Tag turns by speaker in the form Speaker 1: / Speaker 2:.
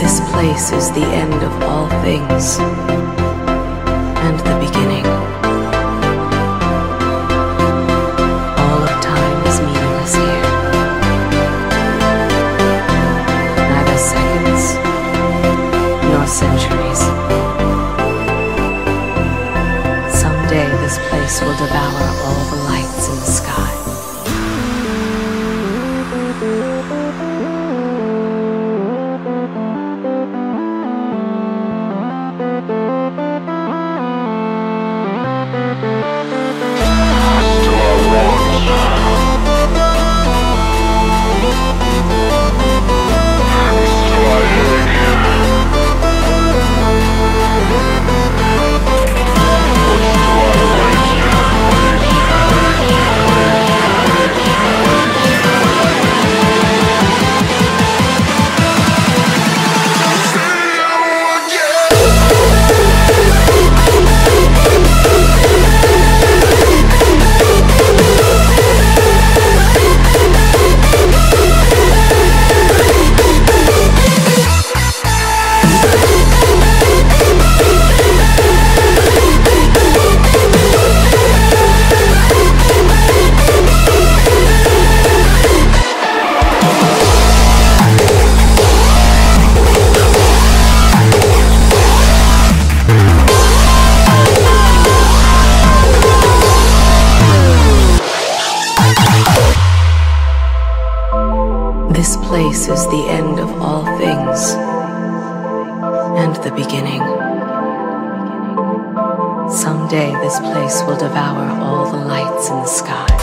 Speaker 1: This place is the end of all things this place will devour all the lights in the sky. Place is the end of all things and the beginning. Someday this place will devour all the lights in the sky.